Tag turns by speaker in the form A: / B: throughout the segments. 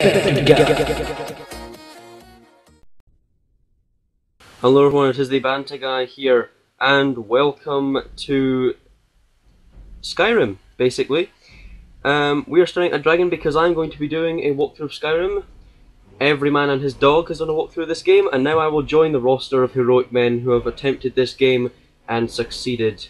A: Hello everyone, it is the Banter guy here, and welcome to Skyrim, basically. Um, we are starting a dragon because I'm going to be doing a walkthrough of Skyrim. Every man and his dog has done a walkthrough of this game, and now I will join the roster of heroic men who have attempted this game and succeeded.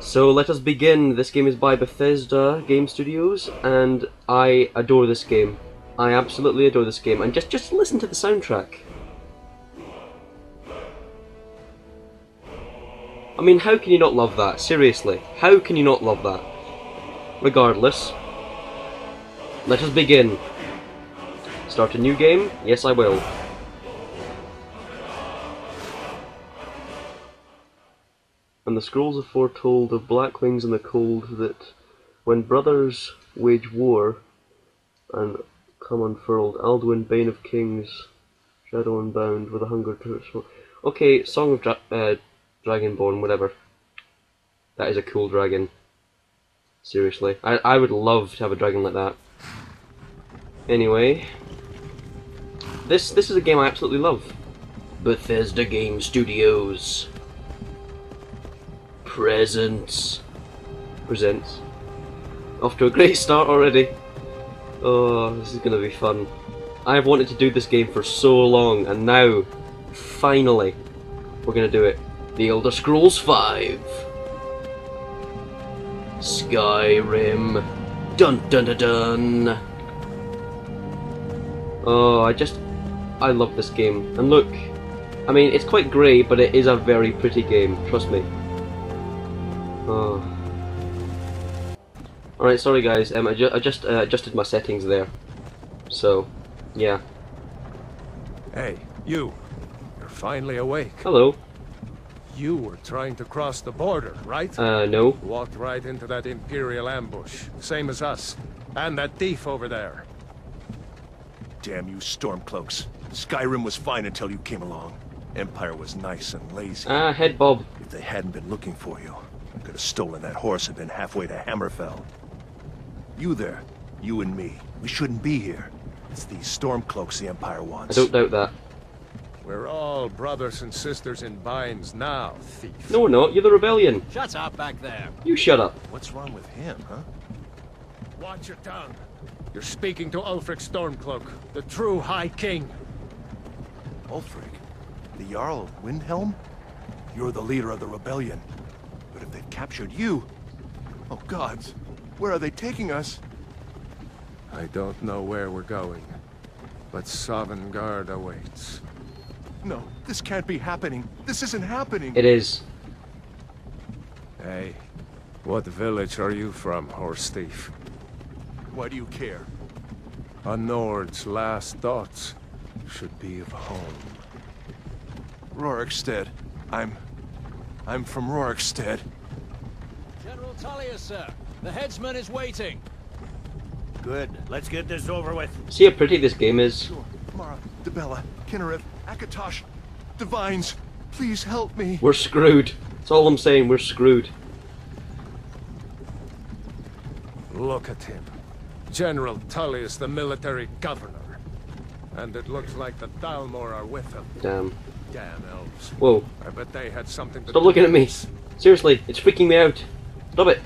A: So let us begin. This game is by Bethesda Game Studios, and I adore this game. I absolutely adore this game, and just just listen to the soundtrack. I mean, how can you not love that? Seriously, how can you not love that? Regardless, let us begin. Start a new game? Yes, I will. And the scrolls have foretold of black wings in the cold that when brothers wage war and come unfurled, Alduin, Bane of Kings, Shadow Unbound, with a hunger to... Okay, Song of Dra uh, Dragonborn, whatever. That is a cool dragon. Seriously. I, I would love to have a dragon like that. Anyway. This this is a game I absolutely love. Bethesda Game Studios. Presents. Presents. Off to a great start already. Oh, this is gonna be fun. I've wanted to do this game for so long, and now, finally, we're gonna do it. The Elder Scrolls V. Skyrim. Dun dun dun dun. Oh, I just, I love this game. And look, I mean, it's quite grey, but it is a very pretty game. Trust me. Alright, sorry guys, um, I, ju I just uh, adjusted my settings there. So, yeah.
B: Hey, you. You're finally awake.
A: Hello.
B: You were trying to cross the border, right?
A: Uh, no.
B: Walked right into that Imperial ambush. Same as us. And that thief over there.
C: Damn you Stormcloaks. Skyrim was fine until you came along. Empire was nice and lazy.
A: Ah, head bob.
C: If they hadn't been looking for you, I could have stolen that horse and been halfway to Hammerfell. You there, you and me, we shouldn't be here. It's these Stormcloaks the Empire wants.
A: I
C: wants.
A: don't doubt that.
B: We're all brothers and sisters in binds now, thief.
A: No, we're not. You're the rebellion.
D: Shut up back there.
A: You shut up.
C: What's wrong with him, huh?
B: Watch your tongue. You're speaking to Ulfric Stormcloak, the true High King.
C: Ulfric? The Jarl of Windhelm? You're the leader of the rebellion. But if they've captured you... Oh gods, where are they taking us?
B: I don't know where we're going, but Sovngarde awaits.
C: No, this can't be happening. This isn't happening.
A: It is.
B: Hey, what village are you from, horse thief?
C: Why do you care?
B: A Nord's last thoughts should be of home.
C: Rorikstead. I'm... I'm from Rorikstead.
D: General Tullius, sir. The headsman is waiting.
E: Good. Let's get this over with.
A: See how pretty this game is.
C: Sure. Mara, Dibella, Kynareth, Akatosh, Divines, please help me.
A: We're screwed. That's all I'm saying. We're screwed.
B: Look at him. General Tullius, the military governor. And it looks like the Thalmor are with him.
A: Damn.
B: Damn elves.
A: Whoa.
B: I bet they had something to
A: Stop looking at me. Seriously, it's freaking me out. Stop it.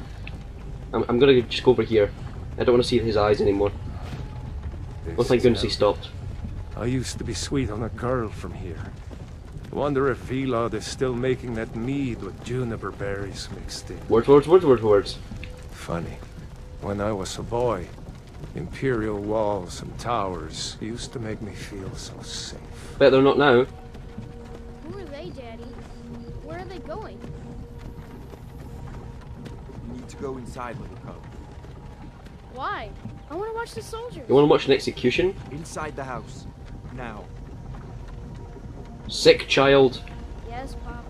A: I'm, I'm gonna just go over here. I don't want to see his eyes anymore.
B: This
A: Oh, thank goodness he stopped.
B: I used to be sweet on a girl from here. Wonder if Vilod is still making that mead with juniper berries mixed in.
A: Words, words, words, words, words.
B: Funny. When I was a boy, imperial walls and towers used to make me feel so safe.
A: Bet they're not now.
F: Who are they, Daddy? Where are they going?
G: You need to go inside, little cub.
F: Why? I want to watch the soldiers.
A: You want to watch an execution?
G: Inside the house. Now.
A: Sick child.
F: Yes, Papa.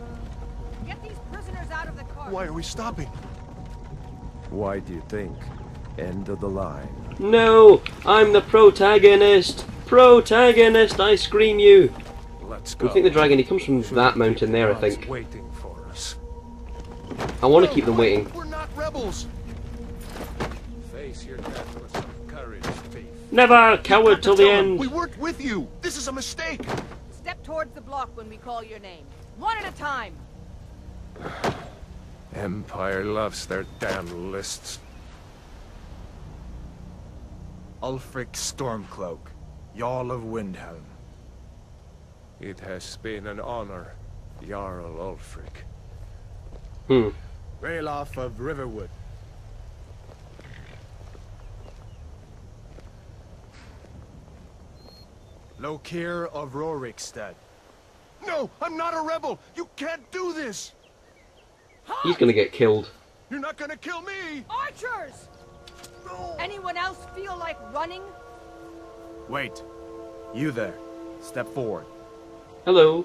H: Get these prisoners out of the car.
C: Why are we stopping?
B: Why do you think? End of the line.
A: No! I'm the protagonist! Protagonist, I scream you!
B: Let's
A: We
B: go.
A: think the dragon, he comes from
B: Shouldn't
A: that mountain there, I think.
B: Waiting for us.
A: I want to keep them waiting.
C: We're
A: Never coward till the
C: him,
A: end.
C: We worked with you. This is a mistake.
H: Step towards the block when we call your name. One at a time.
B: Empire loves their damn lists.
G: Ulfric Stormcloak, Jarl of Windhelm.
B: It has been an honor, Jarl Ulfric.
A: Hmm.
G: Ralof of Riverwood. Lokir of Rorikstead.
C: No, I'm not a rebel. You can't do this.
A: He's gonna get killed.
C: You're not gonna kill me.
H: Archers!
C: No.
H: Anyone else feel like running?
G: Wait. You there. Step forward.
A: Hello.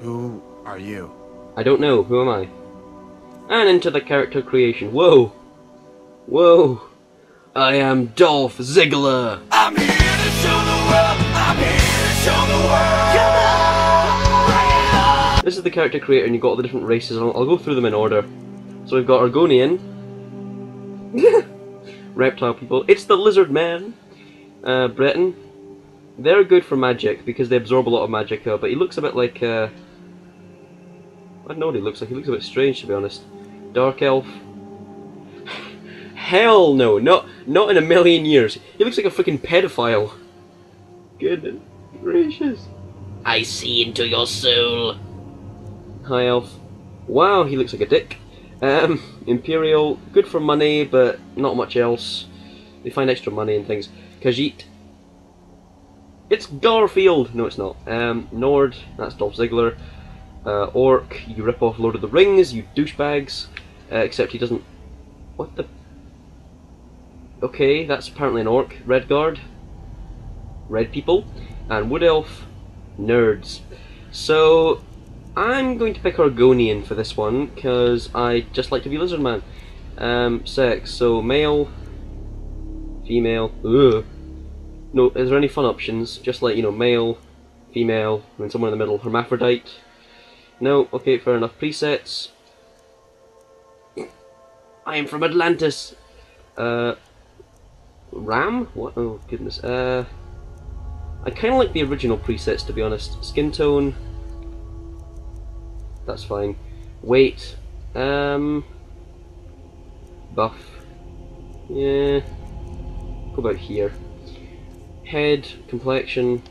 G: Who are you?
A: I don't know. Who am I? And into the character creation. Whoa. Whoa. I am Dolph Ziggler.
E: I'm here to show the world. I'm here to show the world. Come on, bring it on.
A: This is the character creator, and you've got all the different races. I'll, I'll go through them in order. So we've got Argonian, reptile people. It's the lizard man, uh, Breton. They're good for magic because they absorb a lot of magicka, but he looks a bit like. Uh, I don't know what he looks like. He looks a bit strange, to be honest. Dark elf. Hell no, not not in a million years. He looks like a freaking pedophile. Goodness gracious. I see into your soul. High, elf. Wow, he looks like a dick. Um, Imperial, good for money, but not much else. They find extra money and things. Khajiit. It's Garfield! No, it's not. Um, Nord, that's Dolph Ziggler. Uh, Orc, you rip off Lord of the Rings, you douchebags. Uh, except he doesn't. What the? Okay, that's apparently an Orc. Redguard. Red people. And Wood Elf. Nerds. So, I'm going to pick Argonian for this one because I just like to be Lizard Man. Um, sex, so male, female. Ugh. No, is there any fun options? Just like you know, male, female, and somewhere in the middle, hermaphrodite. No, okay, fair enough. Presets. I am from Atlantis. Uh, Ram? What? Oh goodness. Uh, I kind of like the original presets to be honest. Skin tone. That's fine. Weight. Um. Buff. Yeah. Go about here. Head. Complexion.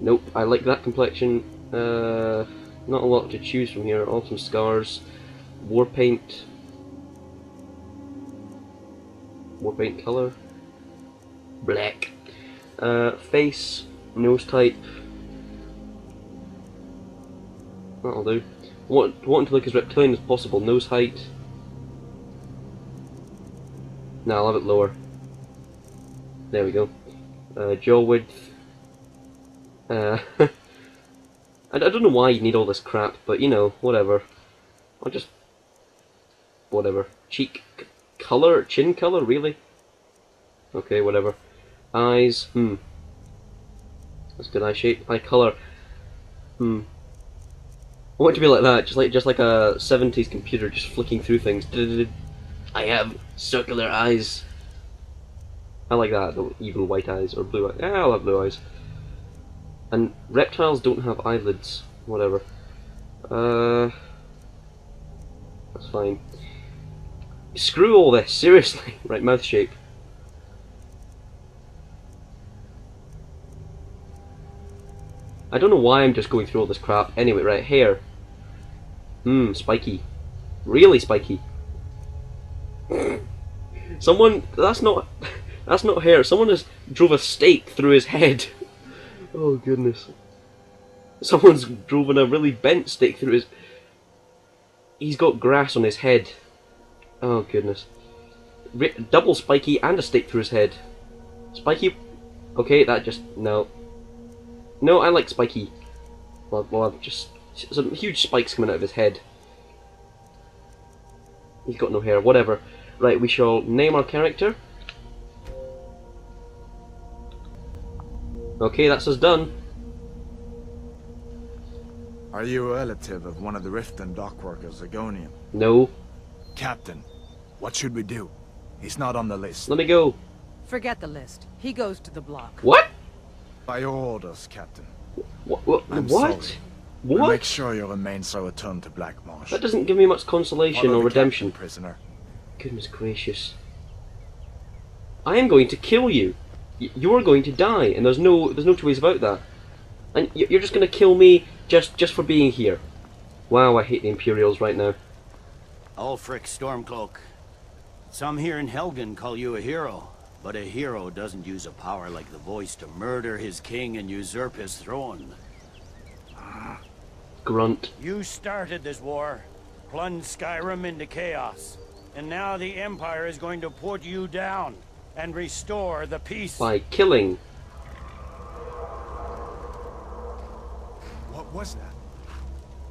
A: Nope. I like that complexion. Uh. Not a lot to choose from here. Awesome scars. War paint. War paint color. Black. Uh, face. Nose type. That'll do. Want, want to look as reptilian as possible. Nose height. No, I'll have it lower. There we go. Uh, jaw width. Uh, I, I don't know why you need all this crap, but you know, whatever. I'll just... Whatever. Cheek c- color? Chin color? Really? Okay, whatever. Eyes. Hmm. That's good eye shape. Eye color. Hmm. I want it to be like that, just like just like a '70s computer, just flicking through things. I have circular eyes. I like that, evil white eyes or blue eyes. Yeah, I'll have blue eyes. And reptiles don't have eyelids. Whatever. Uh, that's fine. Screw all this, seriously. Right, mouth shape. I don't know why I'm just going through all this crap. Anyway, right, hair. Hmm, spiky. Really spiky. Someone, that's not, that's not hair. Someone has drove a stake through his head. Oh goodness. Someone's driven a really bent stake through his. He's got grass on his head. Oh goodness. Double spiky and a stake through his head. Spiky. Okay, that just no. No, I like spiky. Well, well, I've just some huge spikes coming out of his head. He's got no hair. Whatever. Right, we shall name our character. Okay, that's us done.
G: Are you a relative of one of the Riften dockworkers, Argonian?
A: No.
C: Captain, what should we do?
G: He's not on the list.
A: Let me go.
H: Forget the list. He goes to the block.
A: What?
G: By your orders, Captain.
A: What? What?
G: I'm
A: what?
G: sorry. We'll
A: What?
G: make sure your remains are returned to Black Marsh.
A: That doesn't give me much consolation
G: Follow
A: or redemption.
G: captain, prisoner.
A: Goodness gracious. I am going to kill you. Y- You're going to die, and there's no there's no two ways about that. And you're just going to kill me just just for being here. Wow, I hate the Imperials right now.
I: Ulfric Stormcloak. Some here in Helgen call you a hero, but a hero doesn't use a power like the voice to murder his king and usurp his throne.
A: Grunt.
I: You started this war, plunged Skyrim into chaos, and now the Empire is going to put you down and restore the peace.
A: By killing.
G: What was that?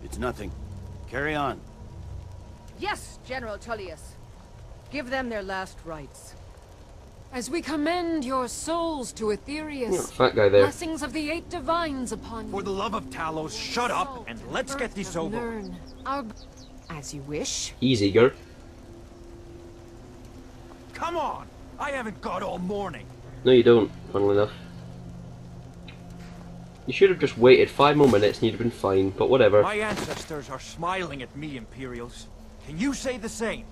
I: It's nothing. Carry on.
H: Yes, General Tullius. Give them their last rites.
J: As we commend your souls to Aetherius,
A: fat guy there.
J: blessings of the eight divines upon you.
K: For the love of Talos, shut up and let's get this over.
J: Learn our
H: As you wish.
A: He's eager.
K: Come on! I haven't got all morning.
A: No, you don't, funnily enough. You should have just waited five more minutes and you'd have been fine, but whatever.
K: My ancestors are smiling at me, Imperials. Can you say the same?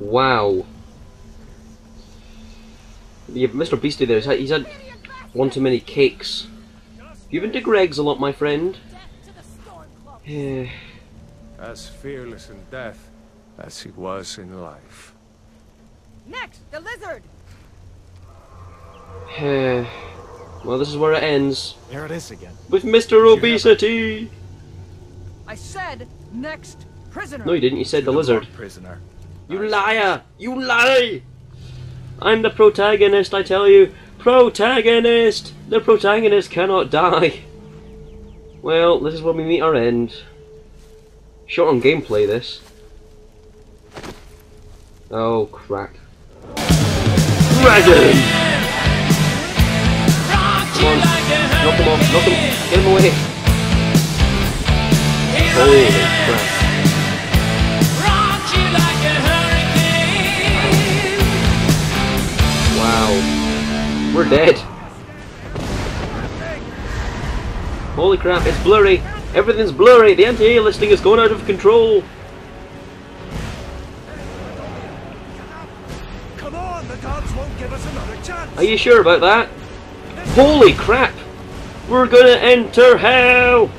A: Wow. Yeah, but Mr. Beastie there, he's had, he's had one too many cakes. You've been to Greggs a lot, my friend. Yeah.
B: As fearless in death as he was in life.
H: Next, the lizard!
A: yeah. well, this is where it ends.
G: There it is again.
A: With Mr. Obesity!
H: I said, next prisoner!
A: No, you didn't, you said the
G: To
A: lizard.
G: prisoner.
A: You liar! You lie! I'm the protagonist, I tell you! Protagonist! The protagonist cannot die! Well, this is where we meet our end. Short on gameplay, this. Oh, crap. Dragon! Come on, knock him off, knock him, get him away! Holy crap. We're dead. Holy crap, it's blurry. Everything's blurry. The anti-aliasing is going out of control.
G: Come on, the gods won't give us another chance.
A: Are you sure about that? Holy crap! We're gonna enter hell!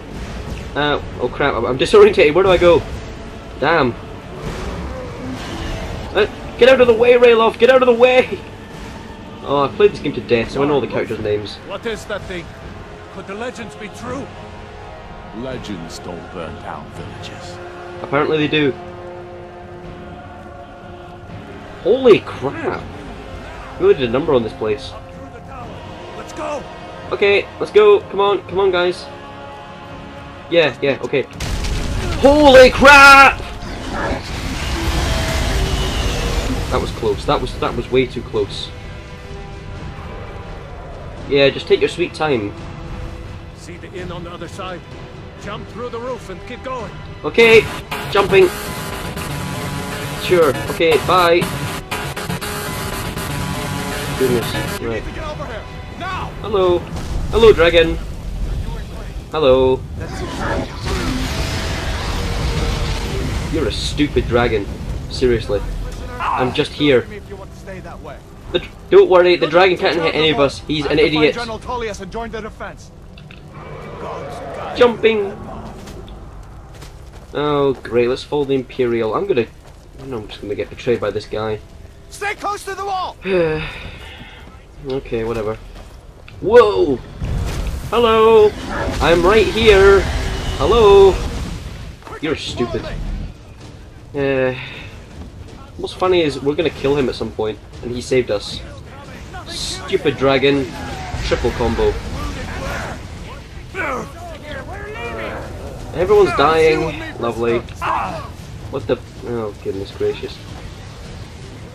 A: Uh, oh crap, I'm- disorientated. Where do I go? Damn. Uh, get out of the way, Ralof! Get out of the way! Oh, I've played this game to death, so I know all the characters' names.
B: What is that thing? Could the legends be true?
E: Legends don't burn down villages.
A: Apparently they do. Holy crap! We really did a number on this place.
G: Through the tower. Let's go.
A: Okay, let's go. Come on, come on, guys. Yeah, yeah, okay. Holy crap! That was close. That was that was way too close. Yeah, just take your sweet time.
B: See the inn on the other side? Jump through the roof and keep going.
A: Okay, jumping. Sure. Okay, bye. Goodness. Right.
G: need to get over here. Now.
A: Hello. Hello, dragon. Hello. You're a stupid dragon. Seriously. I'm just here.
G: Me if you want to stay that way.
A: The, don't worry, the dragon can't hit any of us. He's an
G: have to find
A: idiot.
G: General Tullius and join the defense.
A: Jumping. Oh, great. Let's follow the Imperial. I'm gonna. No, I'm just gonna get betrayed by this guy.
G: Stay close to the wall.
A: okay, whatever. Whoa! Hello! I'm right here! Hello! You're stupid. Uh, what's funny is we're gonna kill him at some point, and he saved us. Stupid dragon. Triple combo. Everyone's dying. Lovely. What the... Oh, goodness gracious.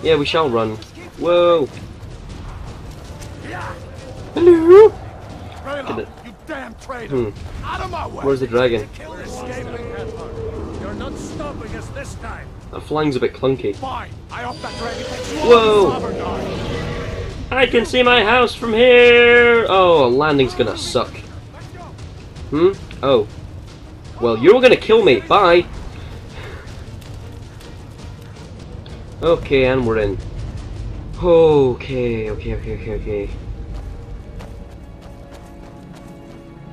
A: Yeah, we shall run. Whoa! Hello!
G: You damn traitor.
A: Hmm.
G: Out of my way.
A: Where's the dragon?
B: You're not stopping us this time.
A: That flying's a bit clunky.
G: Fine. I hope that dragon takes
A: Whoa.
G: off the starboard guard.
A: I can see my house from here! Oh, landing's gonna suck. Hmm? Oh. Well, you're gonna kill me. Bye! Okay, and we're in. Okay, okay, okay, okay, okay.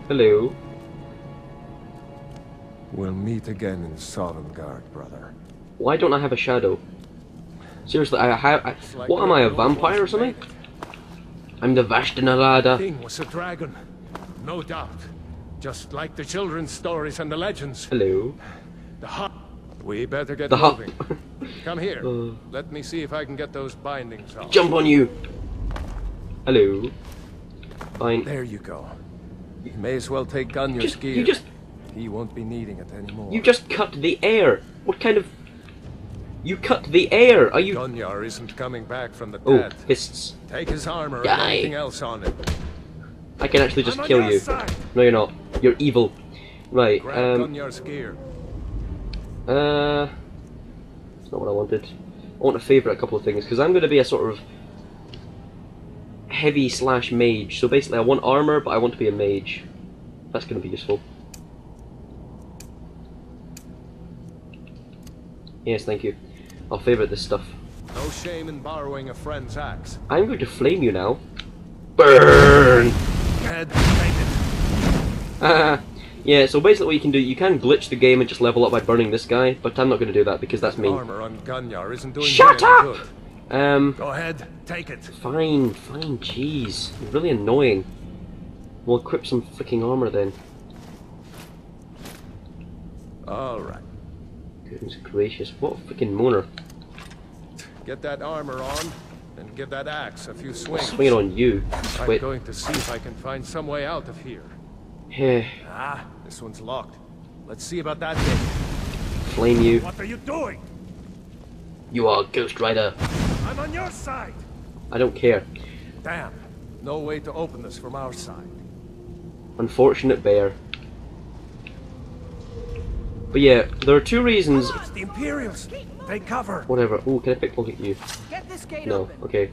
A: Hello.
B: We'll meet again in Sovngarde, brother.
A: Why don't I have a shadow? Seriously, I have. I, what am I, a vampire or something? I'm the Vashta Nerada.
B: Thing was a dragon, no doubt. Just like the children's stories and the legends.
A: Hello.
B: The hut. We better get
A: The
B: moving. Come here.
A: Uh.
B: Let me see if I can get those bindings off.
A: Jump on you! Hello. Fine.
B: There you go. You may as well take Gunjar's
A: Just,
B: gear.
A: you just
B: He won't be needing it anymore.
A: You just cut the air. What kind of? You cut the air. Are you?
B: Gunjar isn't coming back from the
A: Oh,
B: dead.
A: fists.
B: Take his armor
A: Die.
B: and anything else on it.
A: I can actually just kill you.
B: side.
A: No, you're not. You're evil. Right.
B: Grab
A: Um.
B: Gunjar's gear.
A: Uh. That's not what I wanted. I want to favour a couple of things because I'm going to be a sort of heavy slash mage. So basically, I want armor, but I want to be a mage. That's going to be useful. Yes, thank you. I'll favourite this stuff.
B: No shame in borrowing a friend's axe.
A: I'm going to flame you now. Burn!
B: Head, take it.
A: Ah, yeah, so basically what you can do, you can glitch the game and just level up by burning this guy, but I'm not going to do that because that's me.
B: Armor on Gunjar isn't doing
A: Shut up!
B: good.
A: Um,
B: Go ahead, take it.
A: fine, fine, jeez. Really annoying. We'll equip some freaking armor then.
B: All right.
A: Goodness gracious, what a freaking moaner.
B: Get that armor on, and give that axe a few swings.
A: Swing it on you.
B: I'm going to see if I can find some way out of here.
A: eh,
B: Ah, this one's locked. Let's see about that thing.
A: flame you.
G: What are you doing?
A: You are Ghost Rider.
G: I'm on your side.
A: I don't care.
B: Damn. No way to open this from our side.
A: Unfortunate bear. But yeah, there are two reasons.
G: The Imperials. Take cover.
A: Whatever. Oh, can I pickpocket you?
H: Get this gate
A: No,
H: open.
A: okay.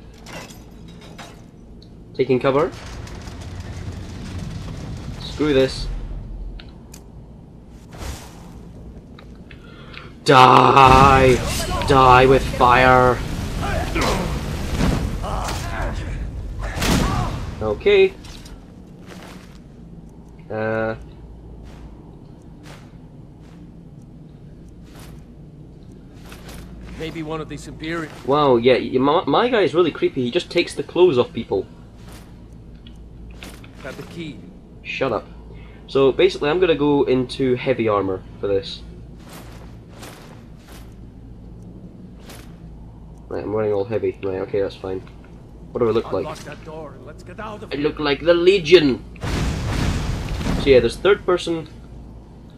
A: Taking cover. Screw this. Die! Die with fire! Okay. Uh.
B: Maybe one of these Imperial.
A: Wow, yeah, my, my guy is really creepy. He just takes the clothes off people.
B: Got the key.
A: Shut up. So basically, I'm gonna go into heavy armor for this. Right, I'm wearing all heavy. Right, okay, that's fine. What do I look like?
G: That door and let's get out of
A: I look like the Legion! So yeah, there's third person...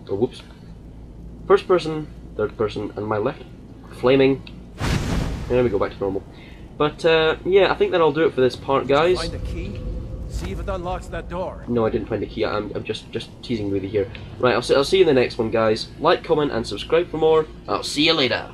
A: Oh, whoops. First person, third person, and my left, flaming. And then we go back to normal. But, uh, yeah, I think that'll do it for this part, guys.
B: Find the key. See if it unlocks that door.
A: No, I didn't find the key. I'm, I'm just just teasing with you here. Right, I'll see, I'll see you in the next one, guys. Like, comment, and subscribe for more. I'll see you later.